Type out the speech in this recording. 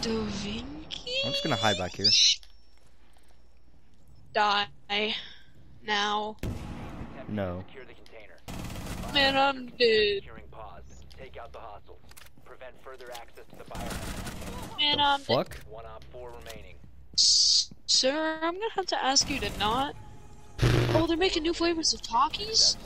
Dovinky? Vinci? I'm just gonna hide back here. Die. Now. No. Man, I'm dead. Take out the hostiles. Prevent further access to the biohazard. Man, I'm. Fuck. One op four remaining. Sir, I'm gonna have to ask you to not. Oh, they're making new flavors of Takis?